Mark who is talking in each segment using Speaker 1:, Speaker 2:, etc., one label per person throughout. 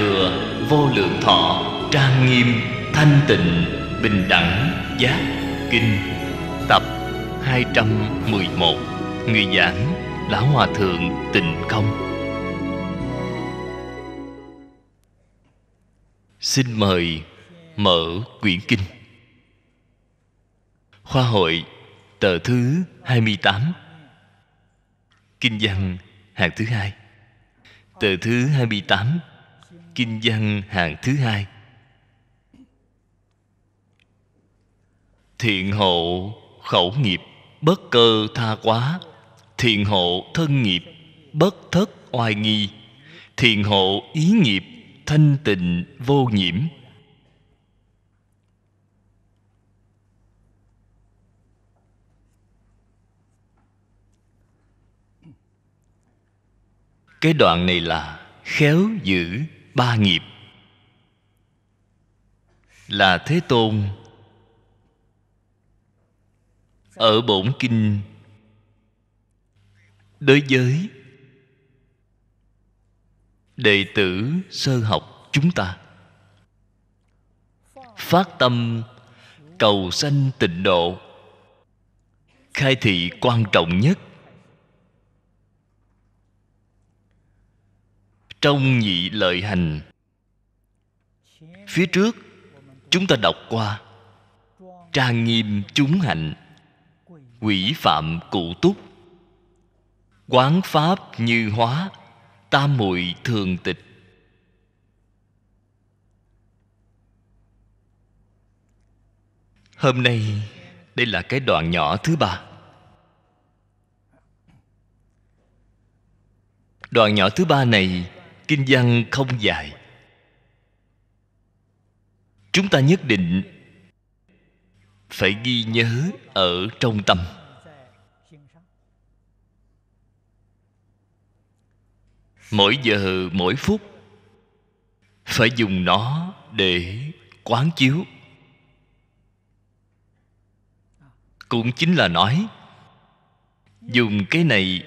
Speaker 1: thừa, vô lượng thọ, trang nghiêm, thanh tịnh, bình đẳng, giác, kinh. Tập 211 người giảng, lão hòa thượng, tịnh không xin mời mở quyển kinh. Khoa hội, tờ thứ 28 Kinh văn hàng thứ hai. Tờ thứ 28 Kinh văn hàng thứ hai. Thiện hộ khẩu nghiệp Bất cơ tha quá, Thiện hộ thân nghiệp Bất thất oai nghi, Thiện hộ ý nghiệp Thanh tịnh vô nhiễm. Cái đoạn này là khéo giữ ba nghiệp. Là thế tôn. Ở bổn kinh. Đối với đệ tử sơ học chúng ta. Phát tâm cầu sanh tịnh độ. Khai thị quan trọng nhất. Trong nhị lợi hành. Phía trước, chúng ta đọc qua, trang nghiêm chúng hạnh, quỷ phạm cụ túc, quán pháp như hóa, tam muội thường tịch. Hôm nay, đây là cái đoạn nhỏ thứ ba. Đoạn nhỏ thứ ba này kinh văn không dài. Chúng ta nhất định phải ghi nhớ ở trong tâm. Mỗi giờ, mỗi phút phải dùng nó để quán chiếu. Cũng chính là nói, dùng cái này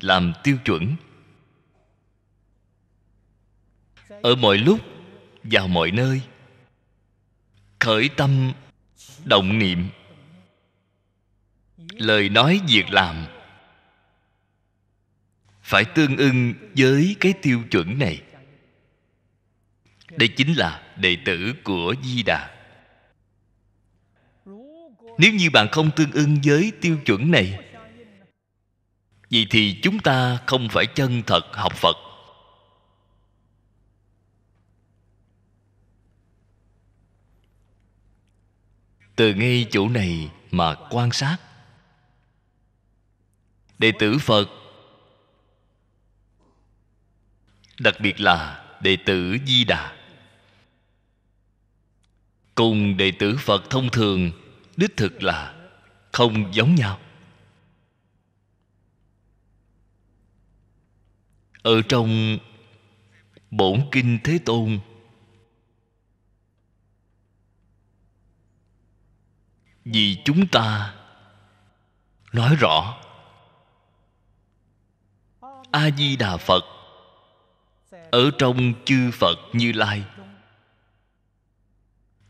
Speaker 1: làm tiêu chuẩn. Ở mọi lúc, vào mọi nơi. Khởi tâm, động niệm. Lời nói việc làm. Phải tương ưng với cái tiêu chuẩn này. Đây chính là đệ tử của di đà. Nếu như bạn không tương ưng với tiêu chuẩn này, vậy thì chúng ta không phải chân thật học phật. Từ ngay chỗ này mà quan sát. Đệ tử phật. Đặc biệt là đệ tử di đà. Cùng đệ tử phật thông thường, đích thực là không giống nhau. Ở trong bổn kinh thế tôn vì chúng ta. Nói rõ a di đà phật ở trong chư phật như lai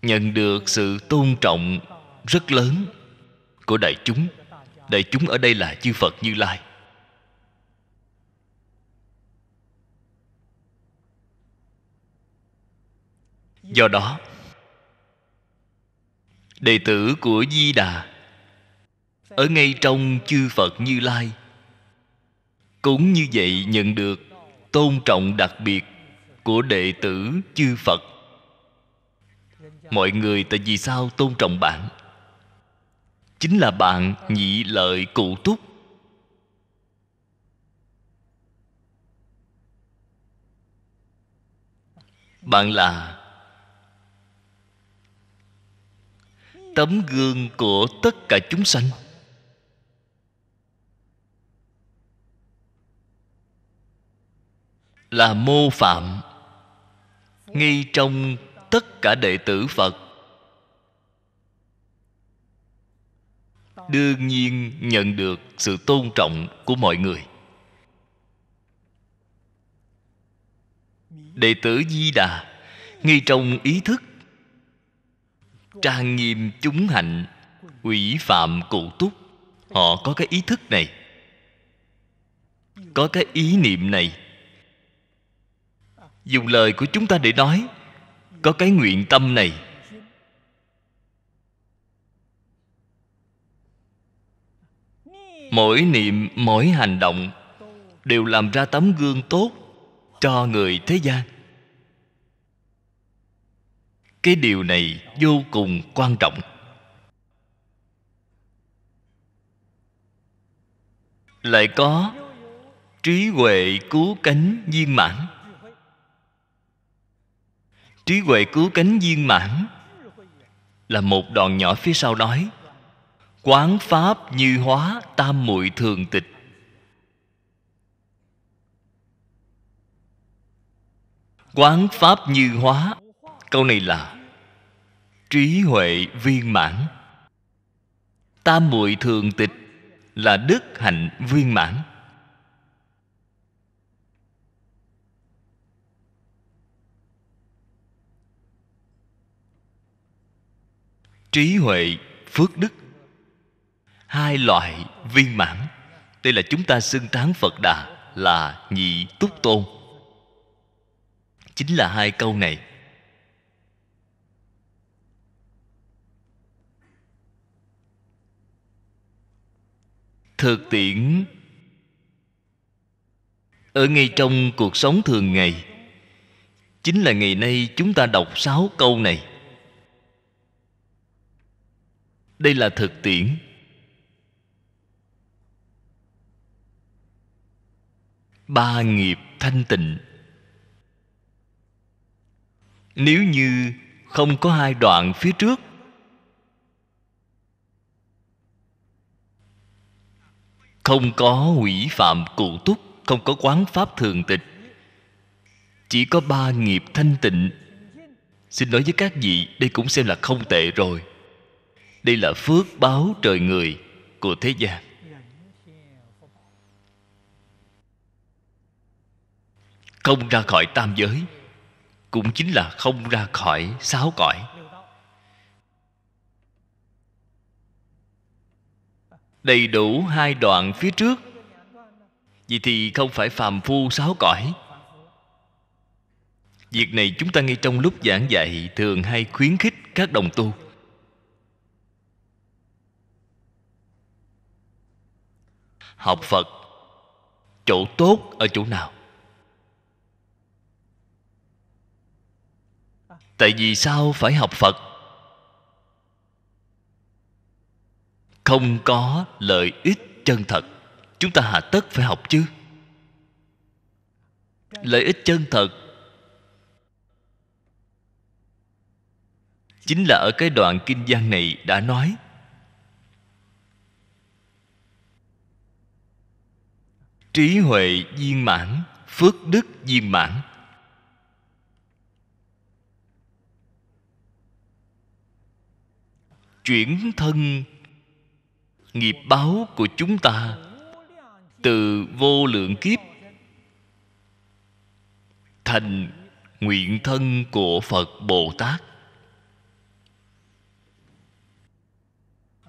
Speaker 1: nhận được sự tôn trọng rất lớn của đại chúng. Đại chúng ở đây là chư phật như lai. Do đó đệ tử của di đà. Ở ngay trong chư phật như lai. Cũng như vậy nhận được tôn trọng đặc biệt của đệ tử chư phật. Mọi người tại vì sao tôn trọng bạn? Chính là bạn nhị lợi cụ túc. Bạn là tấm gương của tất cả chúng sanh. Là mô phạm ngay trong tất cả đệ tử phật. Đương nhiên nhận được sự tôn trọng của mọi người. Đệ tử di đà ngay trong ý thức trang nghiêm chúng hạnh ủy phạm cụ túc. Họ có cái ý thức này, có cái ý niệm này. Dùng lời của chúng ta để nói, có cái nguyện tâm này. Mỗi niệm, mỗi hành động đều làm ra tấm gương tốt cho người thế gian cái điều này vô cùng quan trọng. Lại có trí huệ cứu cánh viên mãn. Trí huệ cứu cánh viên mãn là một đoạn nhỏ phía sau nói, quán pháp như hóa tam muội thường tịch. Quán pháp như hóa câu này là trí huệ viên mãn. Tam muội thường tịch là đức hạnh viên mãn. Trí huệ phước đức. Hai loại viên mãn. Đây là chúng ta xưng tán phật đà là nhị túc tôn. Chính là hai câu này. Thực tiễn. Ở ngay trong cuộc sống thường ngày, chính là ngày nay chúng ta đọc sáu câu này. Đây là thực tiễn. Ba nghiệp thanh tịnh. Nếu như không có hai đoạn phía trước không có hủy phạm cụ túc, không có quán pháp thường tịch. Chỉ có ba nghiệp thanh tịnh. Xin nói với các vị, đây cũng xem là không tệ rồi. Đây là phước báo trời người của thế gian. Không ra khỏi tam giới, cũng chính là không ra khỏi sáu cõi. Đầy đủ hai đoạn phía trước. Vậy thì không phải phàm phu sáu cõi. Việc này chúng ta ngay trong lúc giảng dạy thường hay khuyến khích các đồng tu. Học phật, chỗ tốt ở chỗ nào? Tại vì sao phải học phật? Không có lợi ích chân thật. Chúng ta hà tất phải học chứ. Lợi ích chân thật chính là ở cái đoạn kinh văn này đã nói. Trí huệ viên mãn, phước đức viên mãn. Chuyển thân nghiệp báo của chúng ta. Từ vô lượng kiếp, thành nguyện thân của phật bồ tát.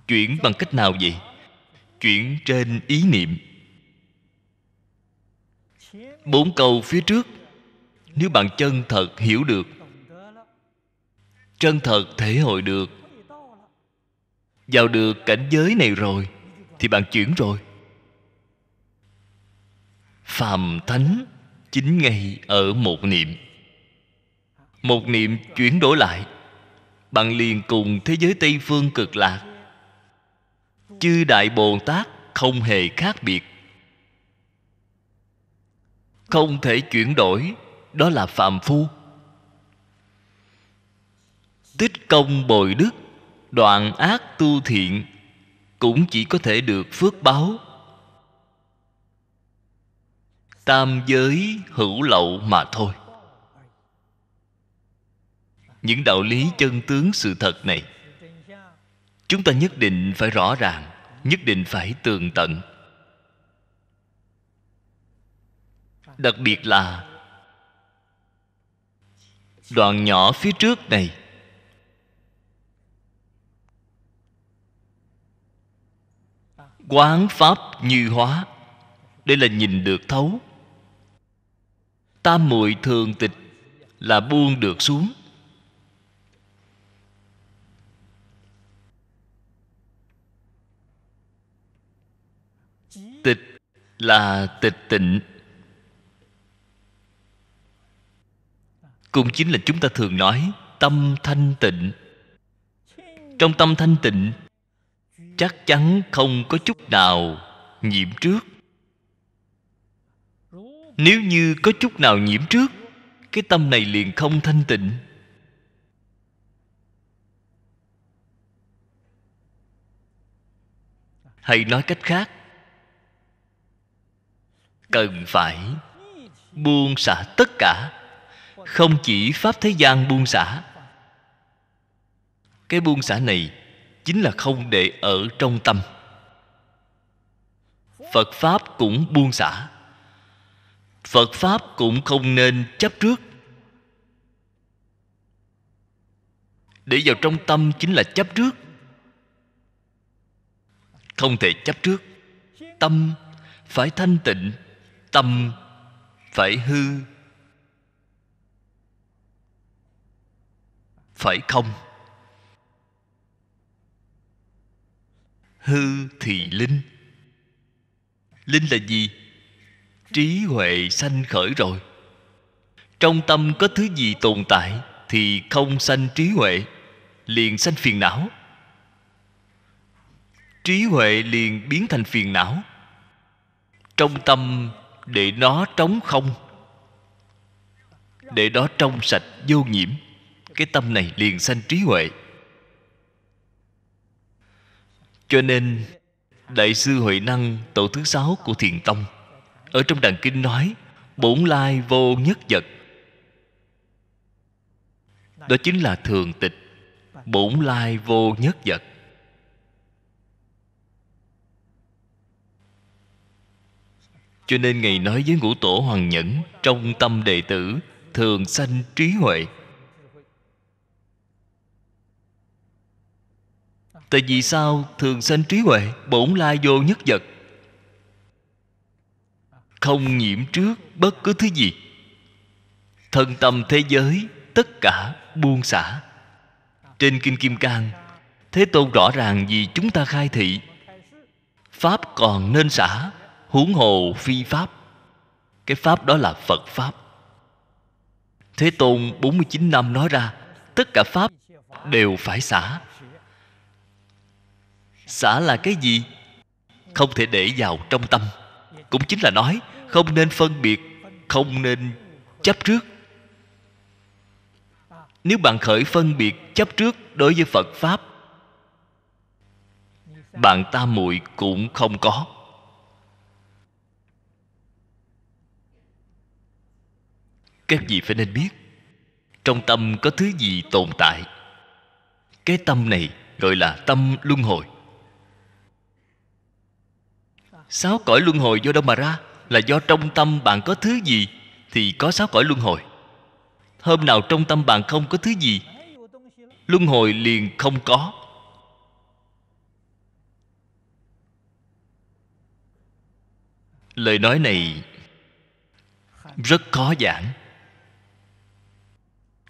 Speaker 1: Chuyển bằng cách nào vậy? Chuyển trên ý niệm. Bốn câu phía trước, nếu bạn chân thật hiểu được, chân thật thể hội được vào được cảnh giới này rồi, thì bạn chuyển rồi. Phàm thánh chính ngay ở một niệm. Một niệm chuyển đổi lại, bạn liền cùng thế giới tây phương cực lạc. Chư đại bồ tát không hề khác biệt. Không thể chuyển đổi, đó là phàm phu. Tích công bồi đức đoạn ác tu thiện cũng chỉ có thể được phước báo. Tam giới hữu lậu mà thôi. Những đạo lý chân tướng sự thật này, chúng ta nhất định phải rõ ràng, nhất định phải tường tận. Đặc biệt là đoạn nhỏ phía trước này quán pháp như hóa. Đây là nhìn được thấu. Tam muội thường tịch là buông được xuống. Tịch là tịch tịnh. Cũng chính là chúng ta thường nói tâm thanh tịnh. Trong tâm thanh tịnh chắc chắn không có chút nào nhiễm trước. Nếu như có chút nào nhiễm trước, cái tâm này liền không thanh tịnh. Hay nói cách khác, cần phải buông xả tất cả, không chỉ pháp thế gian buông xả. Cái buông xả này chính là không để ở trong tâm. Phật pháp cũng buông xả. Phật pháp cũng không nên chấp trước. Để vào trong tâm chính là chấp trước. Không thể chấp trước. Tâm phải thanh tịnh, tâm phải hư. Phải không? Hư thì linh. Linh là gì? Trí huệ sanh khởi rồi. Trong tâm có thứ gì tồn tại thì không sanh trí huệ, liền sanh phiền não. Trí huệ liền biến thành phiền não. Trong tâm để nó trống không. Để đó trong sạch vô nhiễm, cái tâm này liền sanh trí huệ cho nên, đại sư huệ năng, tổ thứ sáu của thiền tông, ở trong đàn kinh nói, bổn lai vô nhất vật. Đó chính là thường tịch, bổn lai vô nhất vật. Cho nên ngài nói với ngũ tổ hoàng nhẫn trong tâm đệ tử, thường sanh trí huệ. Tại vì sao thường sanh trí huệ bổn lai vô nhất vật? Không nhiễm trước bất cứ thứ gì. Thân tâm thế giới, tất cả buông xả. Trên kinh kim cang, thế tôn rõ ràng vì chúng ta khai thị, pháp còn nên xả, huống hồ phi pháp. Cái pháp đó là phật pháp. Thế tôn 49 năm nói ra, tất cả pháp đều phải xả xả là cái gì? Không thể để vào trong tâm. Cũng chính là nói, không nên phân biệt, không nên chấp trước. Nếu bạn khởi phân biệt chấp trước đối với phật pháp, bạn ta muội cũng không có. Các vị phải nên biết, trong tâm có thứ gì tồn tại. Cái tâm này gọi là tâm luân hồi sáu cõi luân hồi do đâu mà ra? Là do trong tâm bạn có thứ gì thì có sáu cõi luân hồi. Hôm nào trong tâm bạn không có thứ gì, luân hồi liền không có. Lời nói này rất khó giảng.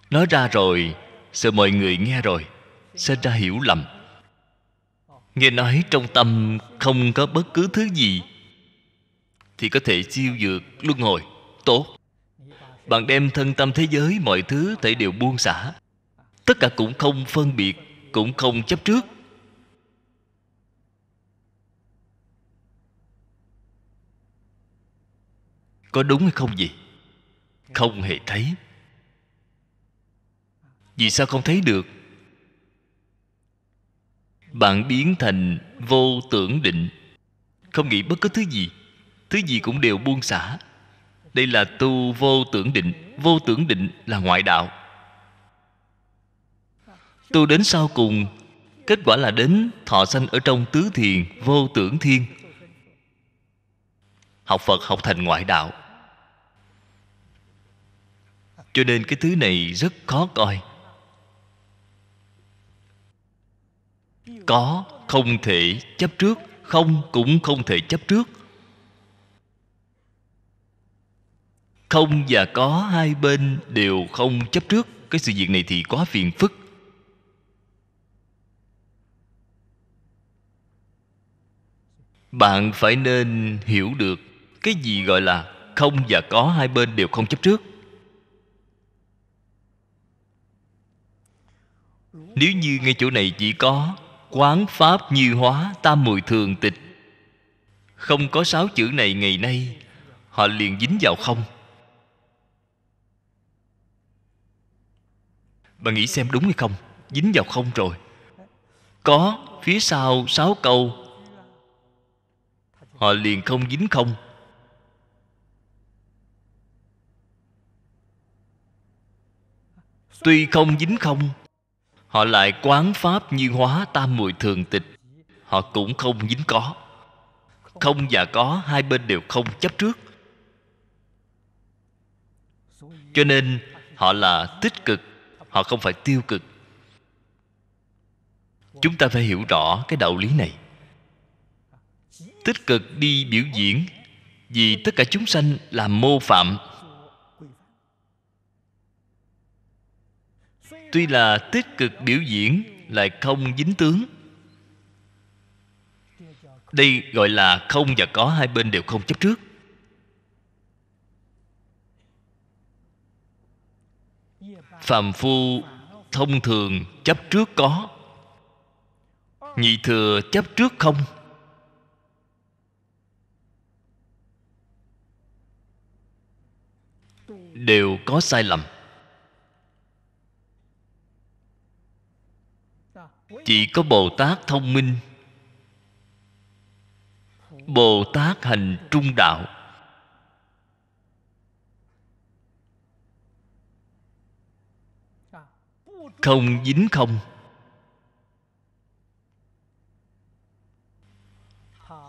Speaker 1: Nói ra rồi, sợ mọi người nghe rồi, sẽ ra hiểu lầm nghe nói trong tâm không có bất cứ thứ gì, thì có thể siêu dược luân hồi. Tốt. Bạn đem thân tâm thế giới, mọi thứ thể đều buông xả. Tất cả cũng không phân biệt, cũng không chấp trước. Có đúng hay không gì không hề thấy. Vì sao không thấy được? Bạn biến thành vô tưởng định. Không nghĩ bất cứ thứ gì thứ gì cũng đều buông xả. Đây là tu vô tưởng định. Vô tưởng định là ngoại đạo. Tu đến sau cùng, kết quả là đến thọ sanh ở trong tứ thiền, vô tưởng thiên. Học phật học thành ngoại đạo. Cho nên cái thứ này rất khó coi. Có, không thể chấp trước, không cũng không thể chấp trước. Không và có hai bên đều không chấp trước. Cái sự việc này thì quá phiền phức. Bạn phải nên hiểu được cái gì gọi là không và có hai bên đều không chấp trước. Nếu như ngay chỗ này chỉ có quán pháp như hóa tam mùi thường tịch. Không có sáu chữ này ngày nay, họ liền dính vào không. Bạn nghĩ xem đúng hay không? Dính vào không rồi. Có, phía sau sáu câu. Họ liền không dính không. Tuy không dính không họ lại quán pháp như hóa tam mùi thường tịch. Họ cũng không dính có. Không và có, hai bên đều không chấp trước. Cho nên, họ là tích cực, họ không phải tiêu cực. Chúng ta phải hiểu rõ cái đạo lý này. Tích cực đi biểu diễn vì tất cả chúng sanh làm mô phạm. Tuy là tích cực biểu diễn, lại không dính tướng. Đây gọi là không và có, hai bên đều không chấp trước. Phàm phu thông thường chấp trước có, nhị thừa chấp trước không. Đều có sai lầm. Chỉ có bồ tát thông minh. Bồ tát hành trung đạo. Không dính không.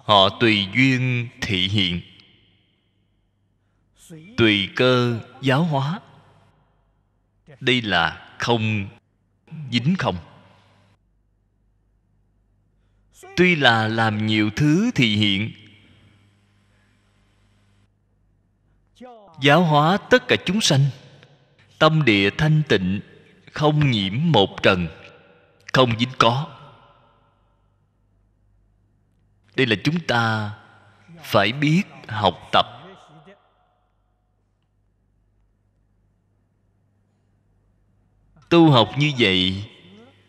Speaker 1: Họ tùy duyên thị hiện. Tùy cơ giáo hóa. Đây là không dính không tuy là làm nhiều thứ thì hiện. Giáo hóa tất cả chúng sanh. Tâm địa thanh tịnh, không nhiễm một trần, không dính có. Đây là chúng ta phải biết học tập. Tu học như vậy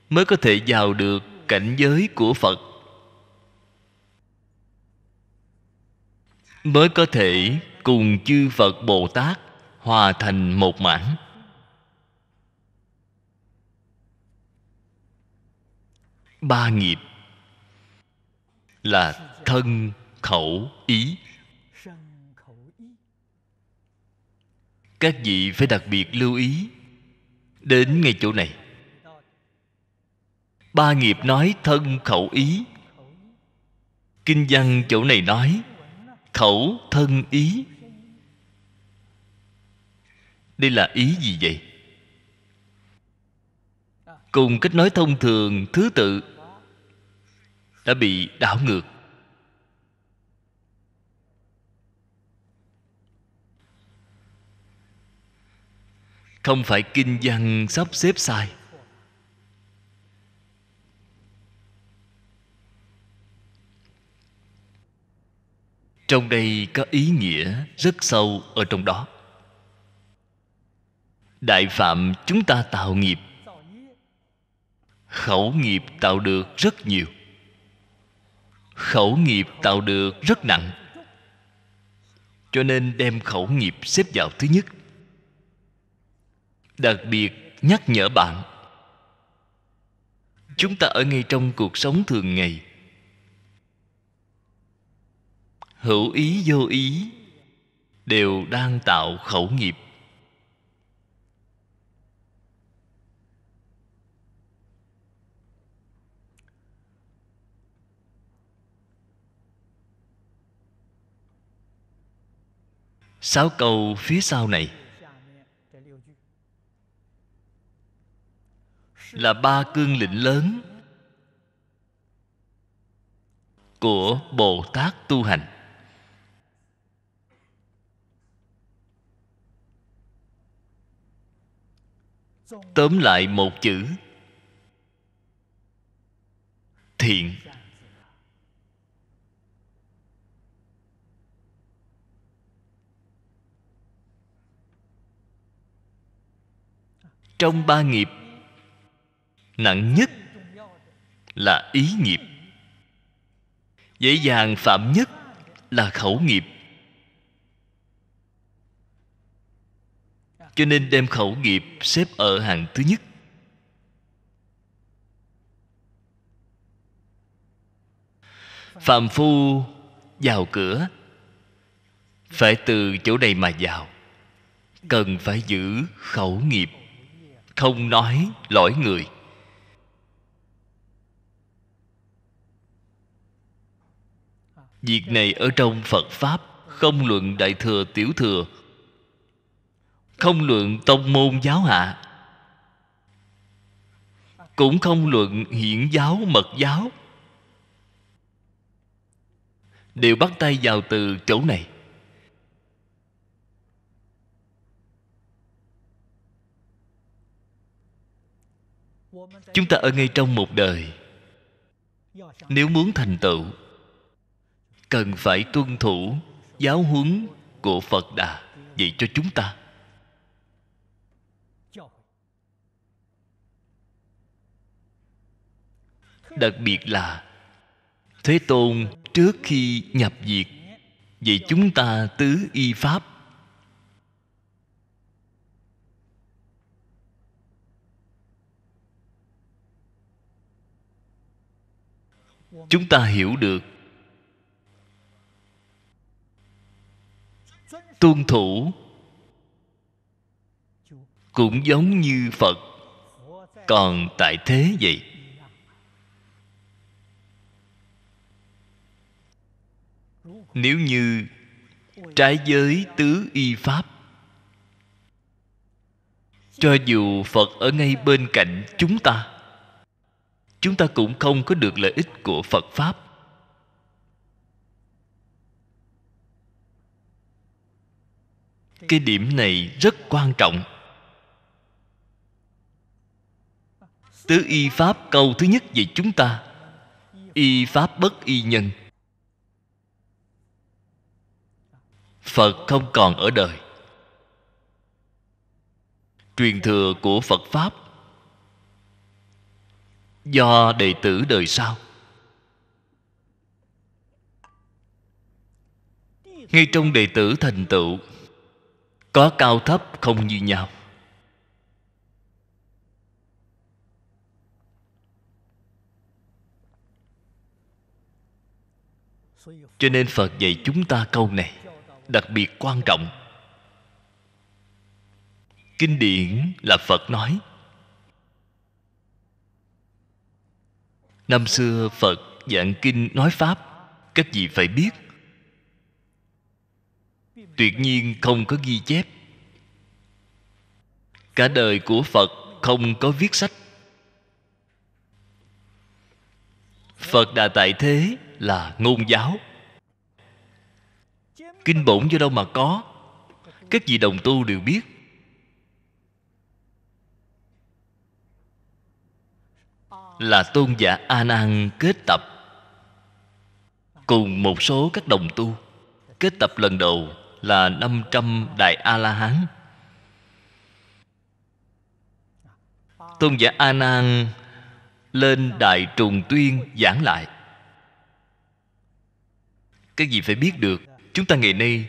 Speaker 1: mới có thể vào được cảnh giới của phật. Mới có thể cùng chư phật bồ tát hòa thành một mảng. Ba nghiệp là thân khẩu ý. Các vị phải đặc biệt lưu ý đến ngay chỗ này. Ba nghiệp nói thân khẩu ý. Kinh văn chỗ này nói khẩu thân ý. Đây là ý gì vậy? Cùng cách nói thông thường, thứ tự đã bị đảo ngược. Không phải kinh văn sắp xếp sai. Trong đây có ý nghĩa rất sâu ở trong đó. Đại phạm chúng ta tạo nghiệp. Khẩu nghiệp tạo được rất nhiều. Khẩu nghiệp tạo được rất nặng. Cho nên đem khẩu nghiệp xếp vào thứ nhất. Đặc biệt nhắc nhở bạn, chúng ta ở ngay trong cuộc sống thường ngày hữu ý vô ý, đều đang tạo khẩu nghiệp. Sáu câu phía sau này. Là ba cương lĩnh lớn của bồ tát tu hành. Tóm lại một chữ. Thiện. Trong ba nghiệp, nặng nhất là ý nghiệp. Dễ dàng phạm nhất là khẩu nghiệp. Cho nên đem khẩu nghiệp xếp ở hàng thứ nhất. Phạm phu vào cửa. Phải từ chỗ này mà vào. Cần phải giữ khẩu nghiệp. Không nói lỗi người. Việc này ở trong phật pháp không luận đại thừa tiểu thừa không luận tông môn giáo hạ, cũng không luận hiển giáo mật giáo. Đều bắt tay vào từ chỗ này. Chúng ta ở ngay trong một đời. Nếu muốn thành tựu, cần phải tuân thủ giáo huấn của phật đà dạy cho chúng ta. Đặc biệt là, thế tôn trước khi nhập diệt, vậy chúng ta tứ y pháp. Chúng ta hiểu được tuân thủ cũng giống như phật, còn tại thế vậy. Nếu như trái giới tứ y pháp, cho dù phật ở ngay bên cạnh chúng ta chúng ta cũng không có được lợi ích của phật pháp. Cái điểm này rất quan trọng. Tứ y pháp câu thứ nhất về chúng ta, y pháp bất y nhân. Phật không còn ở đời. Truyền thừa của phật pháp do đệ tử đời sau. Ngay trong đệ tử thành tựu, có cao thấp không như nhau. Cho nên phật dạy chúng ta câu này đặc biệt quan trọng. Kinh điển là phật nói, năm xưa phật giảng kinh nói pháp, các vị phải biết. Tuyệt nhiên không có ghi chép. Cả đời của phật không có viết sách. Phật đà tại thế là ngôn giáo kinh bổn do đâu mà có? Các vị đồng tu đều biết. Là tôn giả a nan kết tập. Cùng một số các đồng tu. Kết tập lần đầu là 500 đại a la hán. Tôn giả a nan lên đại trùng tuyên giảng lại. Cái gì phải biết được chúng ta ngày nay,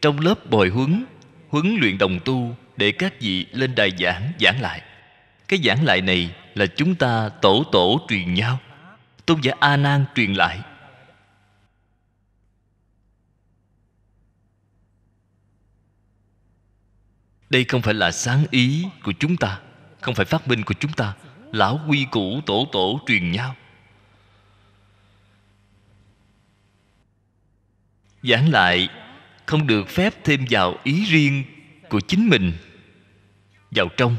Speaker 1: trong lớp bồi huấn huấn luyện đồng tu để các vị lên đài giảng giảng lại. Cái giảng lại này là chúng ta tổ tổ truyền nhau. Tôn giả a nan truyền lại. Đây không phải là sáng ý của chúng ta, không phải phát minh của chúng ta. Lão quy củ tổ tổ truyền nhau. Giảng lại, không được phép thêm vào ý riêng của chính mình. Vào trong,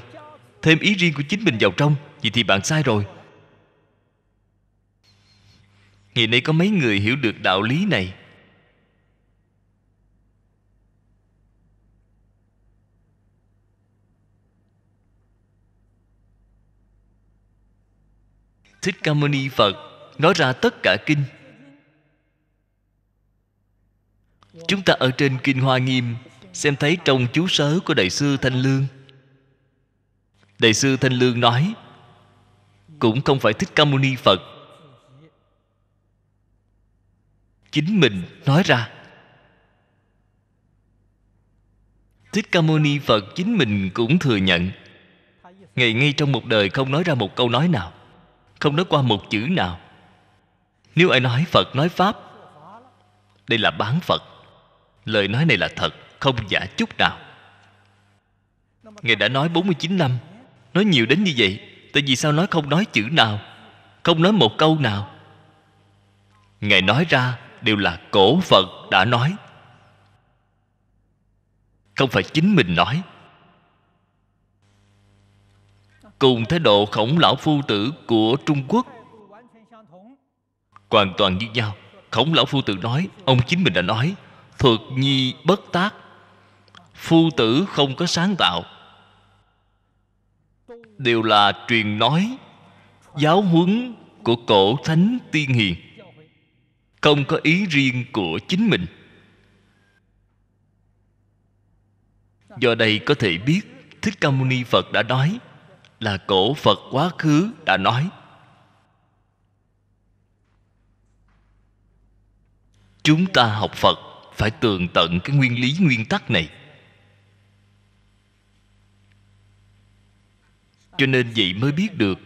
Speaker 1: thêm ý riêng của chính mình vào trong, vậy thì bạn sai rồi. Ngày nay có mấy người hiểu được đạo lý này? Thích ca mâu ni phật, nói ra tất cả kinh. Chúng ta ở trên kinh hoa nghiêm, xem thấy trong chú sớ của đại sư thanh lương. Đại sư thanh lương nói, cũng không phải thích ca mâu ni phật. Chính mình nói ra, thích ca mâu ni phật chính mình cũng thừa nhận. Ngày ngay trong một đời không nói ra một câu nói nào, không nói qua một chữ nào. Nếu ai nói phật nói pháp, đây là bán phật lời nói này là thật, không giả chút nào. Ngài đã nói 49 năm. Nói nhiều đến như vậy, tại vì sao nói không nói chữ nào? Không nói một câu nào. Ngài nói ra đều là cổ phật đã nói. Không phải chính mình nói. Cùng thái độ khổng lão phu tử của trung quốc, hoàn toàn như nhau. Khổng lão phu tử nói, ông chính mình đã nói thuật nhi bất tác. Phu tử không có sáng tạo. Đều là truyền nói, giáo huấn của cổ thánh tiên hiền. Không có ý riêng của chính mình. Do đây có thể biết, thích ca mâu ni phật đã nói là cổ phật quá khứ đã nói. Chúng ta học phật phải tường tận cái nguyên lý nguyên tắc này. Cho nên vậy mới biết được,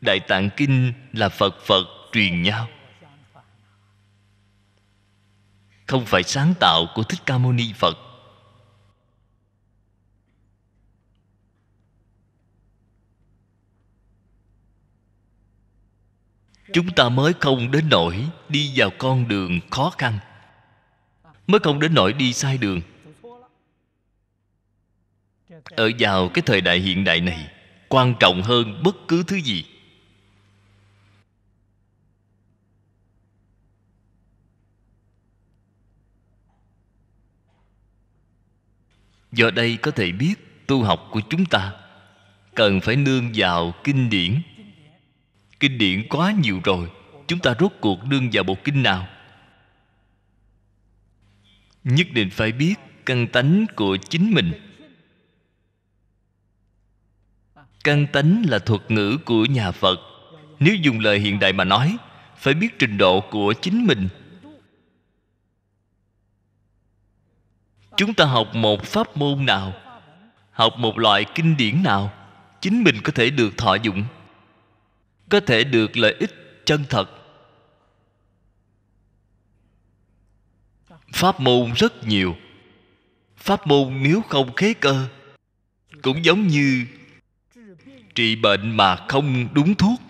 Speaker 1: đại tạng kinh là phật phật truyền nhau. Không phải sáng tạo của thích ca mâu ni phật. Chúng ta mới không đến nỗi đi vào con đường khó khăn mới không đến nỗi đi sai đường. Ở vào cái thời đại hiện đại này, quan trọng hơn bất cứ thứ gì. Do đây có thể biết, tu học của chúng ta cần phải nương vào kinh điển. Kinh điển quá nhiều rồi, chúng ta rốt cuộc nương vào bộ kinh nào? Nhất định phải biết căn tánh của chính mình. Căn tánh là thuật ngữ của nhà phật. Nếu dùng lời hiện đại mà nói, phải biết trình độ của chính mình. Chúng ta học một pháp môn nào, học một loại kinh điển nào, chính mình có thể được thọ dụng, có thể được lợi ích chân thật. Pháp môn rất nhiều. Pháp môn nếu không khế cơ, cũng giống như trị bệnh mà không đúng thuốc.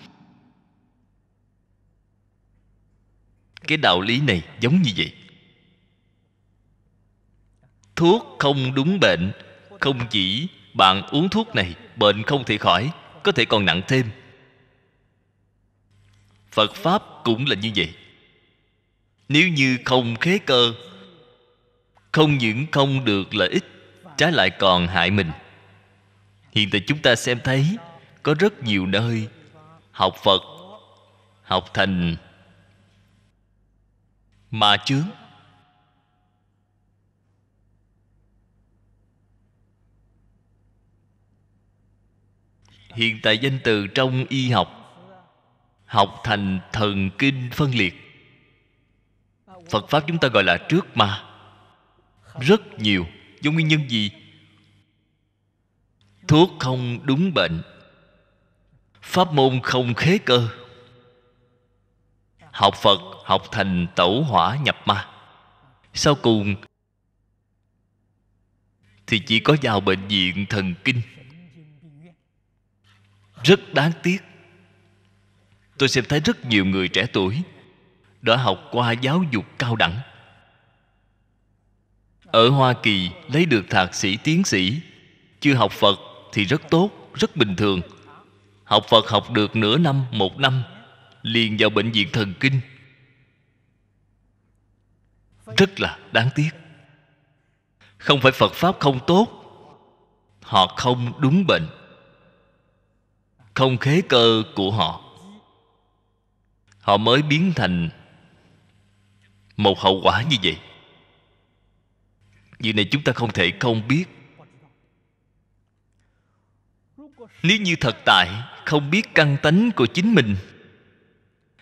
Speaker 1: Cái đạo lý này giống như vậy. Thuốc không đúng bệnh, không chỉ bạn uống thuốc này, bệnh không thể khỏi, có thể còn nặng thêm. Phật pháp cũng là như vậy. Nếu như không khế cơ không những không được lợi ích, trái lại còn hại mình. Hiện tại chúng ta xem thấy có rất nhiều nơi học phật, học thành ma chướng. Hiện tại danh từ trong y học học thành thần kinh phân liệt. Phật pháp chúng ta gọi là trước ma rất nhiều. Do nguyên nhân gì? Thuốc không đúng bệnh. Pháp môn không khế cơ. Học phật học thành tẩu hỏa nhập ma. Sau cùng, thì chỉ có vào bệnh viện thần kinh. Rất đáng tiếc. Tôi xem thấy rất nhiều người trẻ tuổi đã học qua giáo dục cao đẳng ở hoa kỳ, lấy được thạc sĩ tiến sĩ. Chưa học phật thì rất tốt, rất bình thường. Học phật học được nửa năm, một năm, liền vào bệnh viện thần kinh. Rất là đáng tiếc. Không phải phật pháp không tốt, họ không đúng bệnh. Không khế cơ của họ. Họ mới biến thành một hậu quả như vậy vì này chúng ta không thể không biết. Nếu như thật tại, không biết căn tánh của chính mình,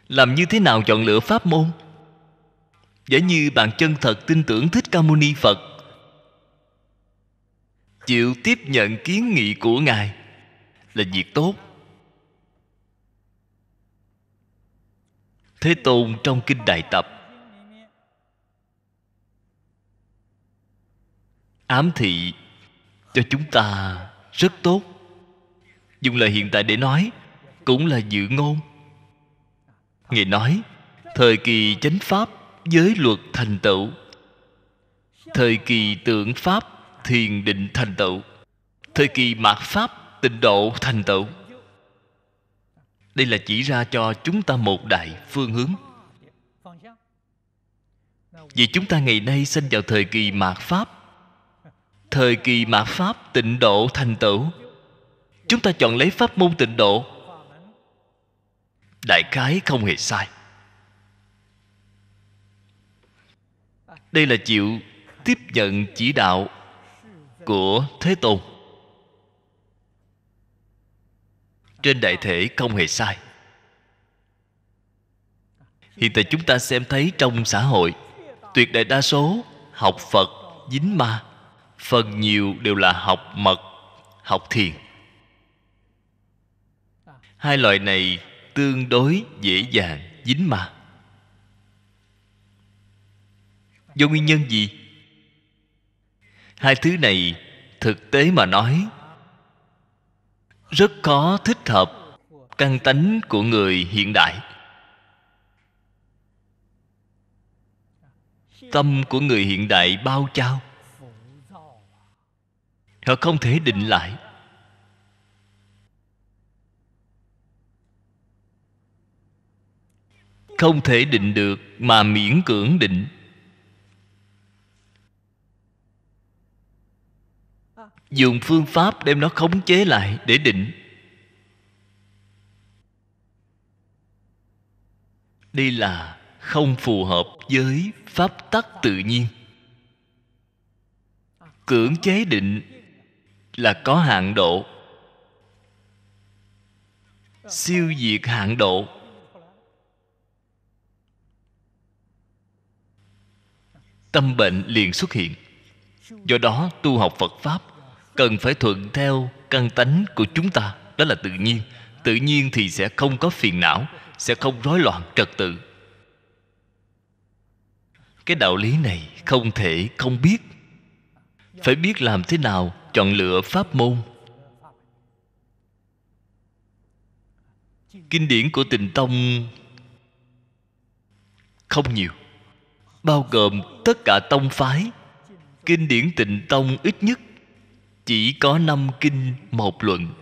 Speaker 1: làm như thế nào chọn lựa pháp môn? Giả như bạn chân thật tin tưởng thích ca mâu ni phật, chịu tiếp nhận kiến nghị của ngài là việc tốt. Thế tôn trong kinh đại tập ám thị cho chúng ta rất tốt. Dùng lời hiện tại để nói cũng là dự ngôn. Ngài nói, thời kỳ chánh pháp giới luật thành tựu, thời kỳ tượng pháp thiền định thành tựu, thời kỳ mạt pháp tịnh độ thành tựu. Đây là chỉ ra cho chúng ta một đại phương hướng. Vì chúng ta ngày nay sinh vào thời kỳ mạt pháp thời kỳ mạt pháp tịnh độ thành tựu. Chúng ta chọn lấy pháp môn tịnh độ. Đại khái không hề sai. Đây là chịu tiếp nhận chỉ đạo của thế tôn. Trên đại thể không hề sai. Hiện tại chúng ta xem thấy trong xã hội, tuyệt đại đa số học phật, dính ma phần nhiều đều là học mật, học thiền. Hai loại này tương đối dễ dàng dính ma do nguyên nhân gì? Hai thứ này thực tế mà nói, rất khó thích hợp căn tánh của người hiện đại. Tâm của người hiện đại bao trao họ không thể định lại. Không thể định được mà miễn cưỡng định. Dùng phương pháp đem nó khống chế lại để định. Đây là không phù hợp với pháp tắc tự nhiên. Cưỡng chế định là có hạn độ. Siêu diệt hạn độ. Tâm bệnh liền xuất hiện. Do đó, tu học phật pháp cần phải thuận theo căn tánh của chúng ta, đó là tự nhiên. Tự nhiên thì sẽ không có phiền não, sẽ không rối loạn trật tự. Cái đạo lý này không thể không biết. Phải biết làm thế nào chọn lựa pháp môn. Kinh điển của tịnh tông không nhiều, bao gồm tất cả tông phái. Kinh điển tịnh tông ít nhất chỉ có năm kinh một luận.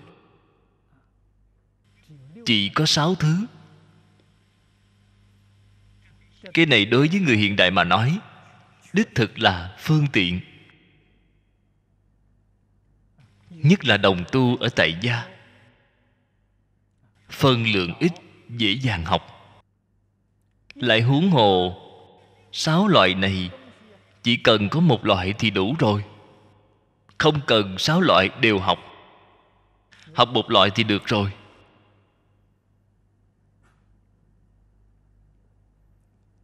Speaker 1: Chỉ có sáu thứ. Cái này đối với người hiện đại mà nói, đích thực là phương tiện. Nhất là đồng tu ở tại gia. Phân lượng ít, dễ dàng học. Lại huống hồ, sáu loại này, chỉ cần có một loại thì đủ rồi. Không cần sáu loại đều học. Học một loại thì được rồi.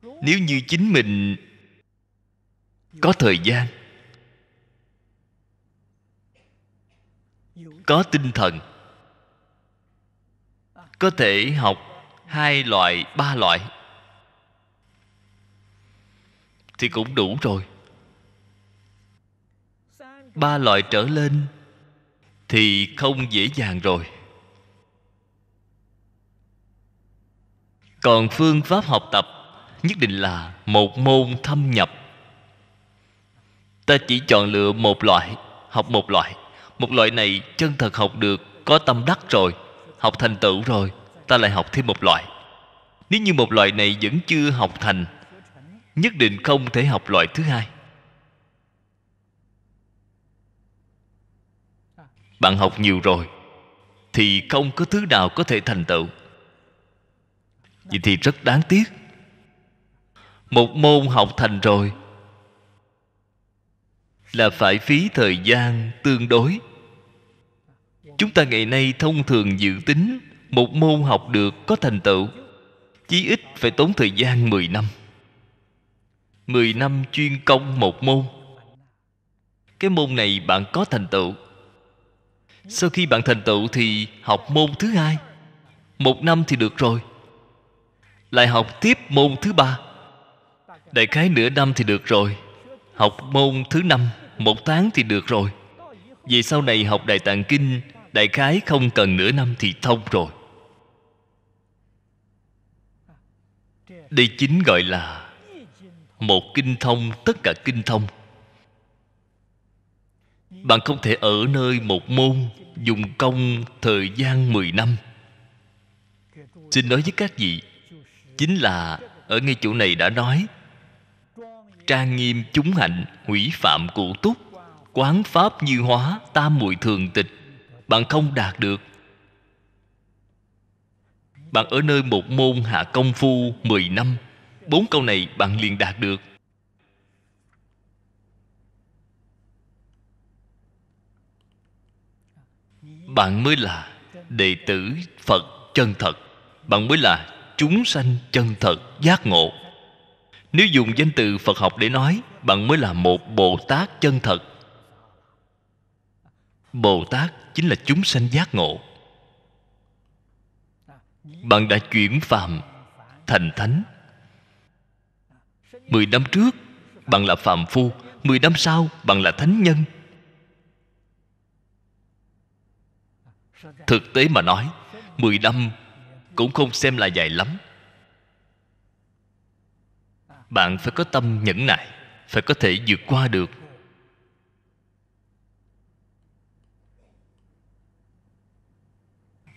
Speaker 1: Nếu như chính mình có thời gian có tinh thần. Có thể học hai loại, ba loại. Thì cũng đủ rồi. Ba loại trở lên thì không dễ dàng rồi. Còn phương pháp học tập nhất định là một môn thâm nhập. Ta chỉ chọn lựa một loại, học một loại một loại này chân thật học được, có tâm đắc rồi, học thành tựu rồi, ta lại học thêm một loại. Nếu như một loại này vẫn chưa học thành, nhất định không thể học loại thứ hai. Bạn học nhiều rồi, thì không có thứ nào có thể thành tựu. Vậy thì rất đáng tiếc. Một môn học thành rồi là phải phí thời gian tương đối chúng ta ngày nay thông thường dự tính một môn học được có thành tựu, chí ít phải tốn thời gian 10 năm. 10 năm chuyên công một môn. Cái môn này bạn có thành tựu. Sau khi bạn thành tựu thì học môn thứ hai. Một năm thì được rồi. Lại học tiếp môn thứ ba. Đại khái nửa năm thì được rồi. Học môn thứ năm, một tháng thì được rồi. Vì sau này học đại tạng kinh đại khái không cần nửa năm thì thông rồi. Đây chính gọi là một kinh thông, tất cả kinh thông. Bạn không thể ở nơi một môn dùng công thời gian 10 năm. Xin nói với các vị, chính là ở ngay chỗ này đã nói, trang nghiêm chúng hạnh, hủy phạm cụ túc, quán pháp như hóa, tam muội thường tịch bạn không đạt được. Bạn ở nơi một môn hạ công phu 10 năm. Bốn câu này bạn liền đạt được. Bạn mới là đệ tử Phật chân thật. Bạn mới là chúng sanh chân thật giác ngộ. Nếu dùng danh từ Phật học để nói, Bạn mới là một Bồ Tát chân thật. Bồ Tát chính là chúng sanh giác ngộ. Bạn đã chuyển phàm thành thánh. Mười năm trước, bạn là phàm phu, mười năm sau, bạn là thánh nhân. Thực tế mà nói, mười năm cũng không xem là dài lắm. Bạn phải có tâm nhẫn nại, phải có thể vượt qua được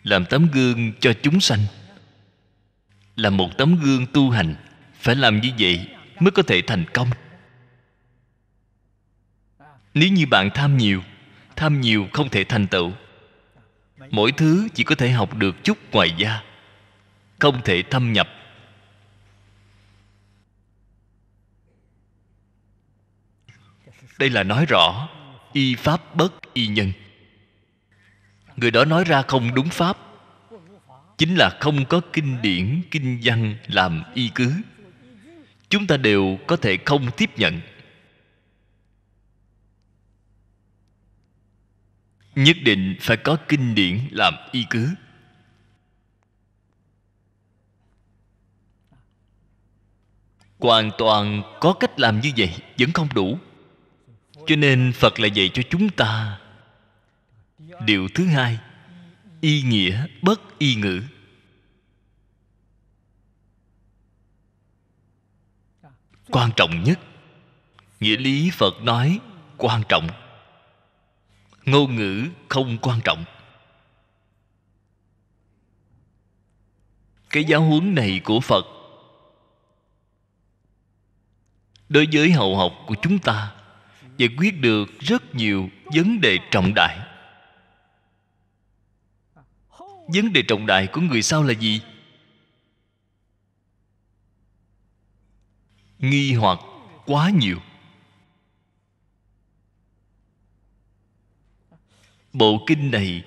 Speaker 1: làm tấm gương cho chúng sanh. Là một tấm gương tu hành, phải làm như vậy mới có thể thành công. Nếu như bạn tham nhiều tham nhiều không thể thành tựu. Mỗi thứ chỉ có thể học được chút ngoài da, không thể thâm nhập. Đây là nói rõ y pháp bất y nhân người đó nói ra không đúng pháp. Chính là không có kinh điển, kinh văn làm y cứ. Chúng ta đều có thể không tiếp nhận. Nhất định phải có kinh điển làm y cứ. Hoàn toàn có cách làm như vậy vẫn không đủ. Cho nên phật lại dạy cho chúng ta điều thứ hai, y nghĩa bất y ngữ. Quan trọng nhất, nghĩa lý phật nói quan trọng. Ngôn ngữ không quan trọng. Cái giáo huấn này của phật, đối với hậu học của chúng ta, giải quyết được rất nhiều vấn đề trọng đại vấn đề trọng đại của người sau là gì? Nghi hoặc quá nhiều. Bộ kinh này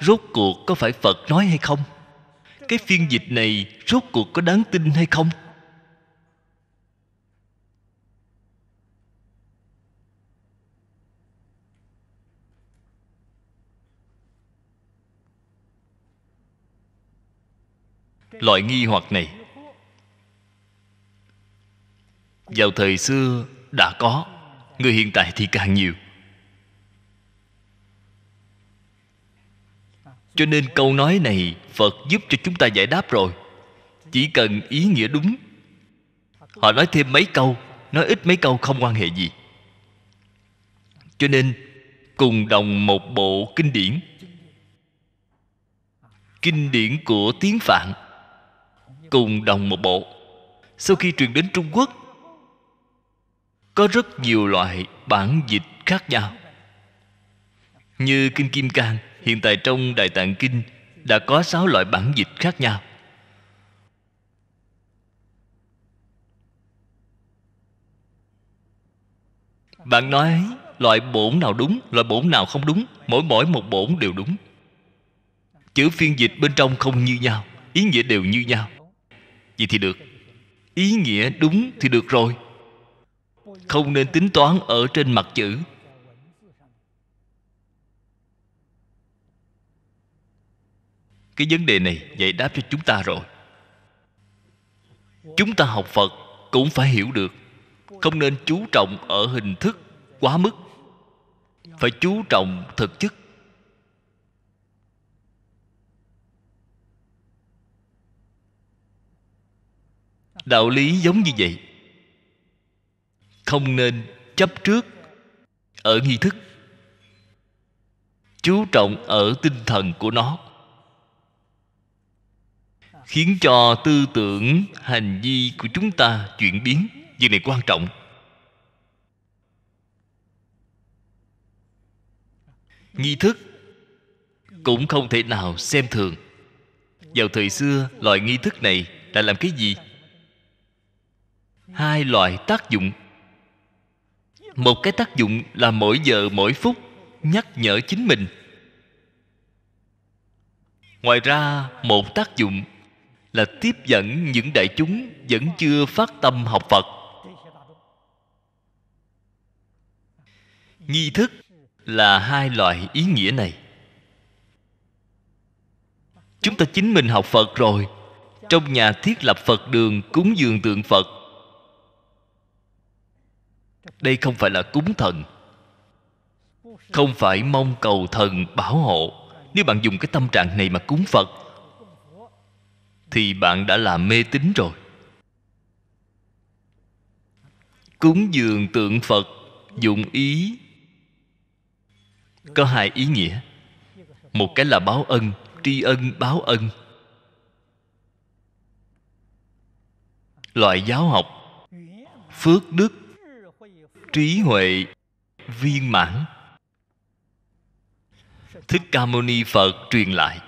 Speaker 1: rốt cuộc có phải phật nói hay không? Cái phiên dịch này rốt cuộc có đáng tin hay không? Loại nghi hoặc này. Vào thời xưa đã có, người hiện tại thì càng nhiều. Cho nên câu nói này phật giúp cho chúng ta giải đáp rồi. Chỉ cần ý nghĩa đúng. Họ nói thêm mấy câu, nói ít mấy câu không quan hệ gì. Cho nên, cùng đồng một bộ kinh điển. Kinh điển của tiếng phạn cùng đồng một bộ. Sau khi truyền đến trung quốc, có rất nhiều loại bản dịch khác nhau. Như kinh kim cang, hiện tại trong đại tạng kinh đã có sáu loại bản dịch khác nhau. Bạn nói loại bổn nào đúng, loại bổn nào không đúng, mỗi mỗi một bổn đều đúng. Chữ phiên dịch bên trong không như nhau, ý nghĩa đều như nhau vậy thì được. Ý nghĩa đúng thì được rồi. Không nên tính toán ở trên mặt chữ. Cái vấn đề này giải đáp cho chúng ta rồi. Chúng ta học phật cũng phải hiểu được. Không nên chú trọng ở hình thức quá mức. Phải chú trọng thực chất. Đạo lý giống như vậy. Không nên chấp trước ở nghi thức. Chú trọng ở tinh thần của nó. Khiến cho tư tưởng, hành vi của chúng ta chuyển biến. Việc này quan trọng. Nghi thức cũng không thể nào xem thường. Vào thời xưa loại nghi thức này là làm cái gì? Hai loại tác dụng. Một cái tác dụng là mỗi giờ, mỗi phút nhắc nhở chính mình. Ngoài ra, một tác dụng là tiếp dẫn những đại chúng vẫn chưa phát tâm học phật. Nghi thức là hai loại ý nghĩa này. Chúng ta chính mình học phật rồi. Trong nhà thiết lập phật đường cúng dường tượng phật đây không phải là cúng thần. Không phải mong cầu thần bảo hộ. Nếu bạn dùng cái tâm trạng này mà cúng phật, thì bạn đã làm mê tín rồi. Cúng dường tượng phật, dụng ý. Có hai ý nghĩa. Một cái là báo ân, tri ân, báo ân. Loại giáo học, phước đức trí huệ, viên mãn. Thích ca mâu ni phật truyền lại,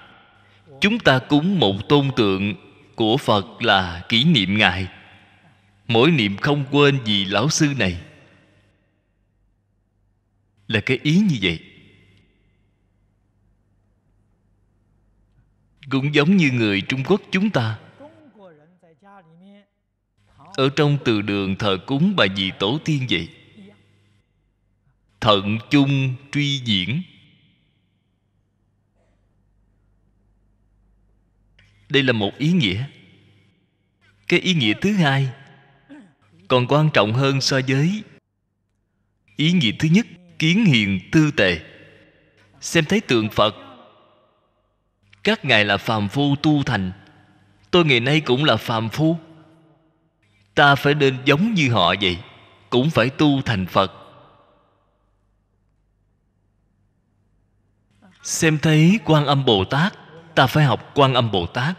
Speaker 1: chúng ta cúng một tôn tượng của phật là kỷ niệm ngài. Mỗi niệm không quên vì lão sư này. Là cái ý như vậy. Cũng giống như người trung quốc chúng ta. Ở trong từ đường thờ cúng bà dì tổ tiên vậy thận chung truy diễn. Đây là một ý nghĩa. Cái ý nghĩa thứ hai, còn quan trọng hơn so với ý nghĩa thứ nhất, kiến hiền tư tề. Xem thấy tượng phật, các ngài là phàm phu tu thành. Tôi ngày nay cũng là phàm phu. Ta phải nên giống như họ vậy, cũng phải tu thành phật. Xem thấy quan âm bồ tát, ta phải học quan âm bồ tát.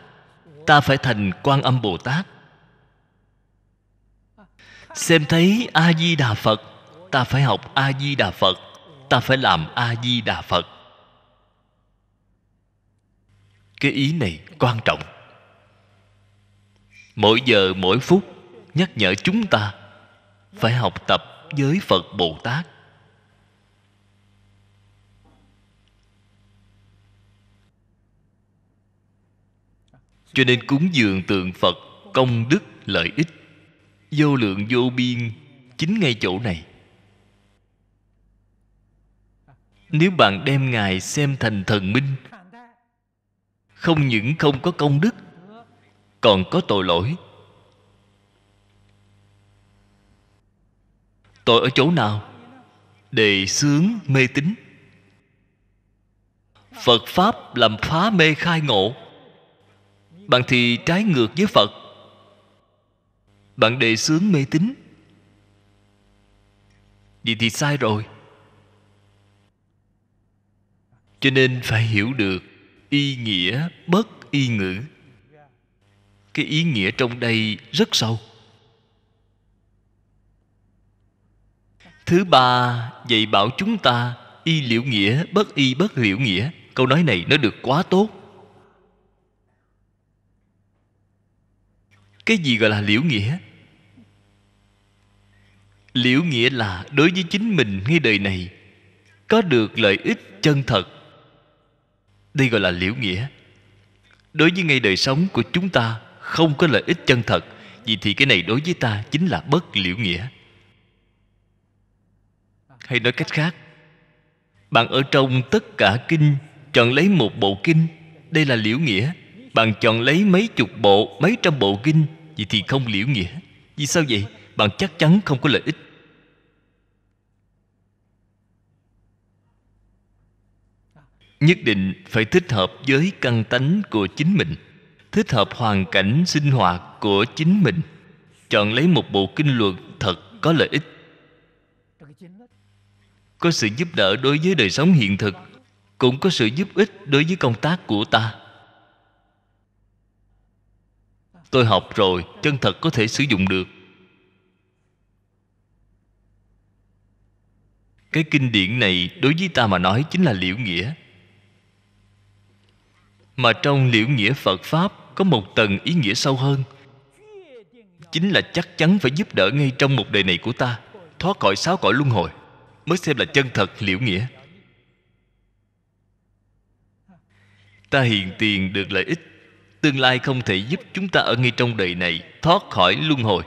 Speaker 1: Ta phải thành quan âm bồ tát. Xem thấy a di đà phật, ta phải học a di đà phật, ta phải làm a di đà phật. Cái ý này quan trọng. Mỗi giờ, mỗi phút, nhắc nhở chúng ta phải học tập với phật bồ tát. Cho nên cúng dường tượng phật công đức lợi ích. Vô lượng vô biên, chính ngay chỗ này. Nếu bạn đem ngài xem thành thần minh, không những không có công đức, còn có tội lỗi. Tội ở chỗ nào? Đề xướng mê tín. Phật pháp làm phá mê khai ngộ bạn thì trái ngược với phật. Bạn đề xướng mê tín. Vậy thì sai rồi. Cho nên phải hiểu được y nghĩa bất y ngữ. Cái ý nghĩa trong đây rất sâu. Thứ ba, dạy bảo chúng ta y liễu nghĩa, bất y bất liễu nghĩa. Câu nói này nó được quá tốt. Cái gì gọi là liễu nghĩa? Liễu nghĩa là đối với chính mình ngay đời này, có được lợi ích chân thật. Đây gọi là liễu nghĩa. Đối với ngay đời sống của chúng ta, không có lợi ích chân thật, vì thì cái này đối với ta chính là bất liễu nghĩa. Hay nói cách khác, bạn ở trong tất cả kinh, chọn lấy một bộ kinh, đây là liễu nghĩa. Bạn chọn lấy mấy chục bộ, mấy trăm bộ kinh vậy thì không liễu nghĩa. Vì sao vậy? Bạn chắc chắn không có lợi ích. Nhất định phải thích hợp với căn tánh của chính mình. Thích hợp hoàn cảnh sinh hoạt của chính mình. Chọn lấy một bộ kinh luận thật có lợi ích. Có sự giúp đỡ đối với đời sống hiện thực, cũng có sự giúp ích đối với công tác của ta. Tôi học rồi, chân thật có thể sử dụng được. Cái kinh điển này đối với ta mà nói chính là liễu nghĩa. Mà trong liễu nghĩa phật pháp có một tầng ý nghĩa sâu hơn. Chính là chắc chắn phải giúp đỡ ngay trong một đời này của ta, thoát khỏi sáu cõi luân hồi, mới xem là chân thật liễu nghĩa. Ta hiện tiền được lợi ích tương lai không thể giúp chúng ta ở ngay trong đời này, thoát khỏi luân hồi.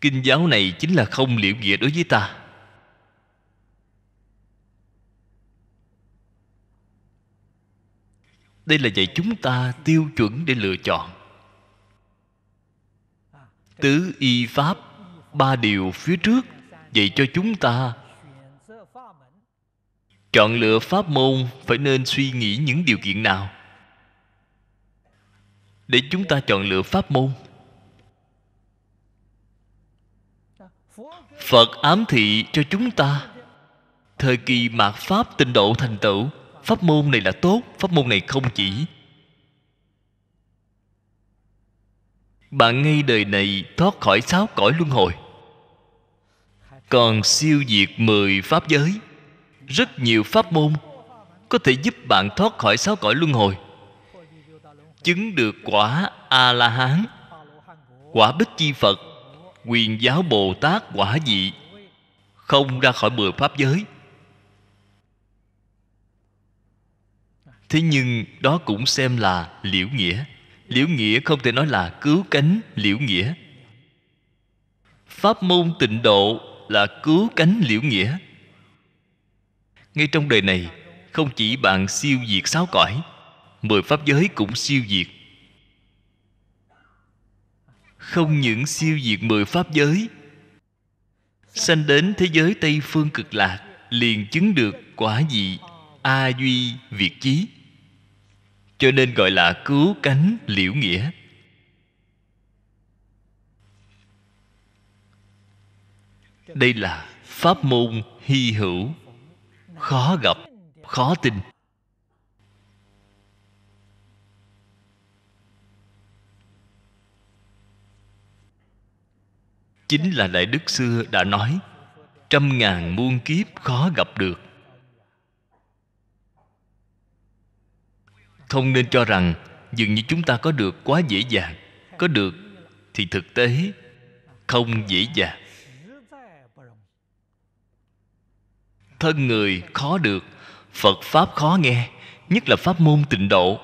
Speaker 1: Kinh giáo này chính là không liễu nghĩa đối với ta. Đây là dạy chúng ta tiêu chuẩn để lựa chọn. Tứ y pháp, ba điều phía trước dạy cho chúng ta. Chọn lựa pháp môn phải nên suy nghĩ những điều kiện nào? Để chúng ta chọn lựa pháp môn. Phật ám thị cho chúng ta. Thời kỳ mạt pháp tinh độ thành tựu, pháp môn này là tốt, pháp môn này không chỉ. Bạn ngay đời này thoát khỏi sáu cõi luân hồi. Còn siêu diệt mười pháp giới, rất nhiều pháp môn có thể giúp bạn thoát khỏi sáu cõi luân hồi chứng được quả a la hán quả bích chi phật, quyền giáo bồ tát quả dị không ra khỏi mười pháp giới. Thế nhưng đó cũng xem là liễu nghĩa. Liễu nghĩa không thể nói là cứu cánh liễu nghĩa. Pháp môn tịnh độ là cứu cánh liễu nghĩa. Ngay trong đời này, không chỉ bạn siêu diệt sáu cõi mười pháp giới cũng siêu diệt không những siêu diệt mười pháp giới, sanh đến thế giới tây phương cực lạc, liền chứng được quả vị a duy việt chí. Cho nên gọi là cứu cánh liễu nghĩa. Đây là pháp môn hy hữu. Khó gặp, khó tin. Chính là đại đức xưa đã nói, trăm ngàn muôn kiếp khó gặp được. Không nên cho rằng dường như chúng ta có được quá dễ dàng. Có được thì thực tế không dễ dàng. Thân người khó được, phật pháp khó nghe, nhất là pháp môn tịnh độ.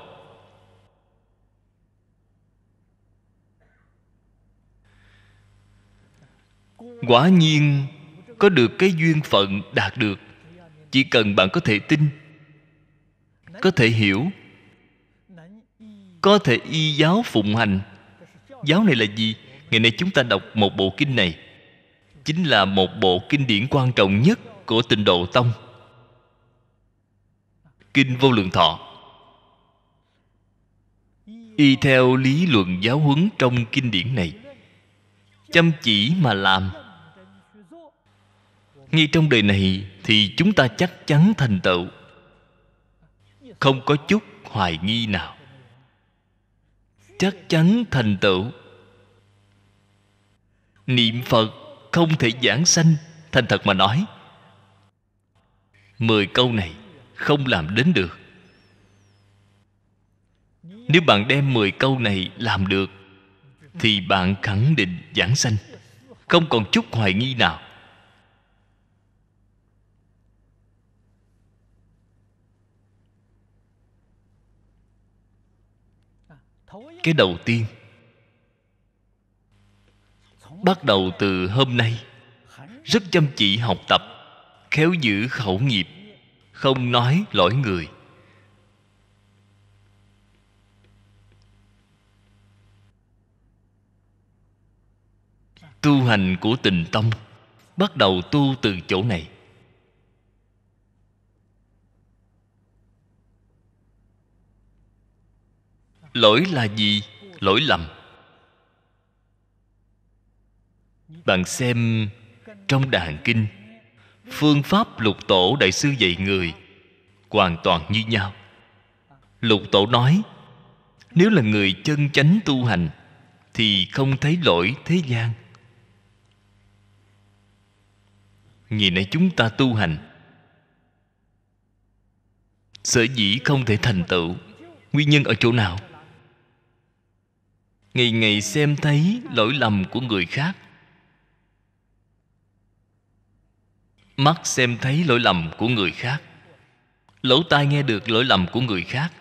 Speaker 1: Quả nhiên, có được cái duyên phận đạt được. Chỉ cần bạn có thể tin, có thể hiểu, có thể y giáo phụng hành. Giáo này là gì? Ngày nay chúng ta đọc một bộ kinh này. Chính là một bộ kinh điển quan trọng nhất của tịnh độ tông. Kinh vô lượng thọ. Y theo lý luận giáo huấn trong kinh điển này, chăm chỉ mà làm ngay trong đời này thì chúng ta chắc chắn thành tựu. Không có chút hoài nghi nào. Chắc chắn thành tựu. Niệm phật không thể giảng sanh, thành thật mà nói. Mười câu này không làm đến được. Nếu bạn đem mười câu này làm được, thì bạn khẳng định giảng sanh. Không còn chút hoài nghi nào. Cái đầu tiên. Bắt đầu từ hôm nay, rất chăm chỉ học tập, khéo giữ khẩu nghiệp, không nói lỗi người. Tu hành của tình tông, bắt đầu tu từ chỗ này. Lỗi là gì? Lỗi lầm. Bạn xem trong đàn kinh, phương pháp lục tổ đại sư dạy người hoàn toàn như nhau. Lục tổ nói, nếu là người chân chánh tu hành thì không thấy lỗi thế gian. Ngày nay chúng ta tu hành, sở dĩ không thể thành tựu, nguyên nhân ở chỗ nào? Ngày ngày xem thấy lỗi lầm của người khác. Mắt xem thấy lỗi lầm của người khác. Lỗ tai nghe được lỗi lầm của người khác.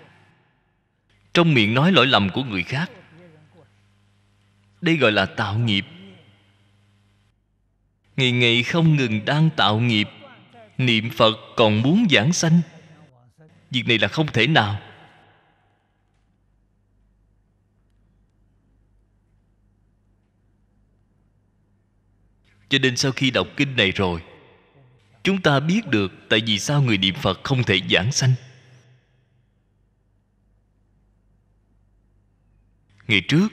Speaker 1: Trong miệng nói lỗi lầm của người khác. Đây gọi là tạo nghiệp. Ngày ngày không ngừng đang tạo nghiệp, niệm phật còn muốn giảng sanh. Việc này là không thể nào. Cho nên sau khi đọc kinh này rồi, chúng ta biết được tại vì sao người niệm phật không thể giảng sanh. Ngày trước,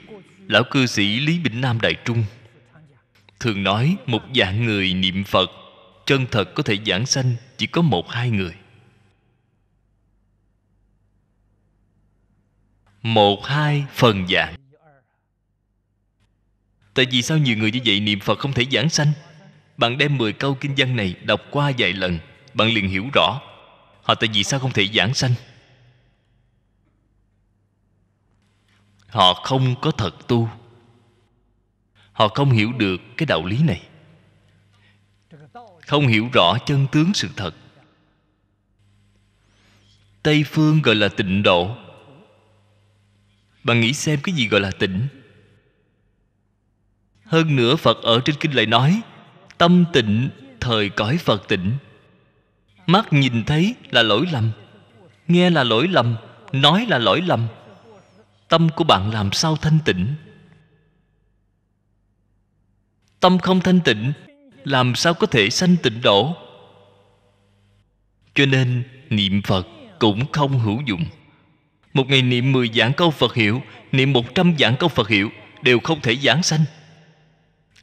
Speaker 1: lão cư sĩ lý bình nam đại trung thường nói một dạng người niệm phật, chân thật có thể giảng sanh chỉ có một hai người. Một hai phần dạng tại vì sao nhiều người như vậy niệm phật không thể giảng sanh? Bạn đem 10 câu kinh văn này đọc qua vài lần, bạn liền hiểu rõ. Họ tại vì sao không thể giảng sanh? Họ không có thật tu. Họ không hiểu được cái đạo lý này. Không hiểu rõ chân tướng sự thật. Tây phương gọi là tịnh độ. Bạn nghĩ xem cái gì gọi là tịnh? Hơn nữa phật ở trên kinh lại nói, tâm tịnh, thời cõi phật tịnh. Mắt nhìn thấy là lỗi lầm, nghe là lỗi lầm, nói là lỗi lầm. Tâm của bạn làm sao thanh tịnh? Tâm không thanh tịnh, làm sao có thể sanh tịnh độ? Cho nên niệm phật cũng không hữu dụng. Một ngày niệm mười giảng câu Phật hiệu, Niệm một trăm giảng câu Phật hiệu Đều không thể giảng sanh.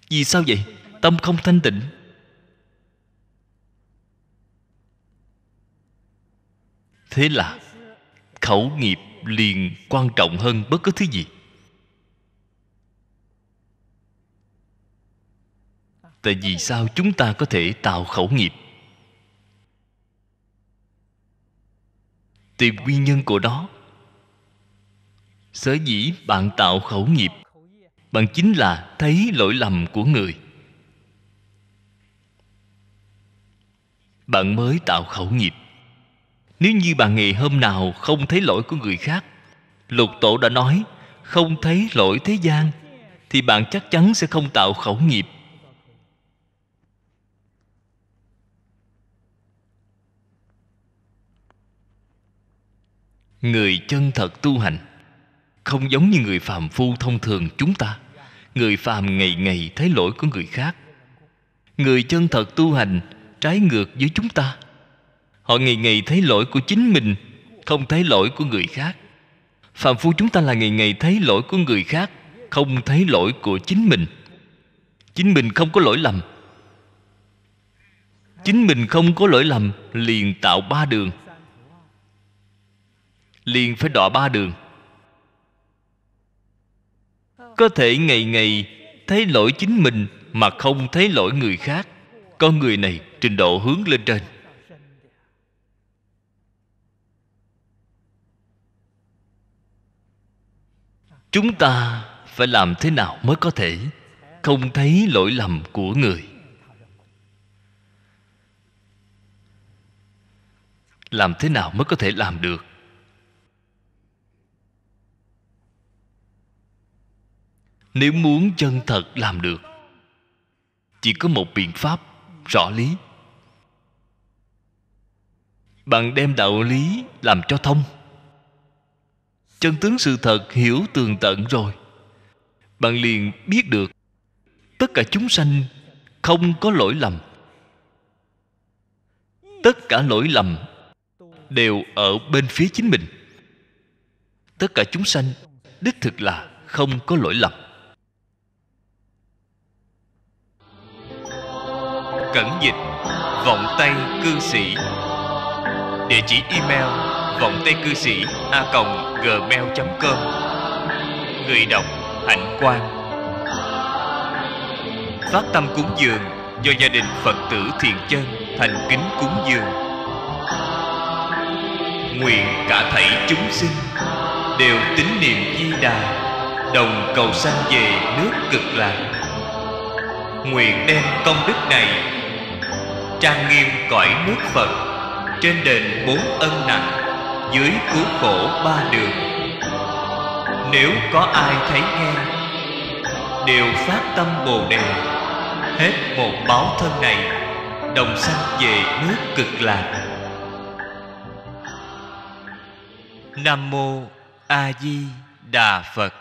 Speaker 1: Vì sao vậy? Tâm không thanh tịnh. Thế là Khẩu nghiệp liền quan trọng hơn bất cứ thứ gì. Tại vì sao chúng ta có thể tạo khẩu nghiệp? Tìm nguyên nhân của đó sở dĩ bạn tạo khẩu nghiệp bạn chính là thấy lỗi lầm của người. Bạn mới tạo khẩu nghiệp. Nếu như bạn ngày hôm nào không thấy lỗi của người khác, lục tổ đã nói, không thấy lỗi thế gian, thì bạn chắc chắn sẽ không tạo khẩu nghiệp. Người chân thật tu hành không giống như người phàm phu thông thường chúng ta người phàm ngày ngày thấy lỗi của người khác. Người chân thật tu hành, trái ngược với chúng ta. Họ ngày ngày thấy lỗi của chính mình, không thấy lỗi của người khác. Phàm phu chúng ta là ngày ngày thấy lỗi của người khác, không thấy lỗi của chính mình. Chính mình không có lỗi lầm. Chính mình không có lỗi lầm, liền tạo ba đường. Liền phải đọa ba đường có thể ngày ngày thấy lỗi chính mình mà không thấy lỗi người khác. Con người này trình độ hướng lên trên. Chúng ta phải làm thế nào mới có thể không thấy lỗi lầm của người? Làm thế nào mới có thể làm được? Nếu muốn chân thật làm được, chỉ có một biện pháp, rõ lý. Bạn đem đạo lý làm cho thông. Chân tướng sự thật hiểu tường tận rồi. Bạn liền biết được, tất cả chúng sanh không có lỗi lầm. Tất cả lỗi lầm đều ở bên phía chính mình. Tất cả chúng sanh đích thực là không có lỗi lầm. Cẩn dịch, vọng tây cư sĩ. Địa chỉ email vọng tây cư sĩ a gmail com. Người đọc hạnh quan phát tâm cúng dường do gia đình phật tử thiền chân thành kính cúng dường. Nguyện cả thảy chúng sinh đều tín niệm di đà, đồng cầu sanh về nước cực lạc. Nguyện đem công đức này trang nghiêm cõi nước phật, trên đền bốn ân nặng, dưới cứu khổ ba đường. Nếu có ai thấy nghe, đều phát tâm bồ đề, hết một báo thân này, đồng sanh về nước cực lạc. Nam mô a di đà phật.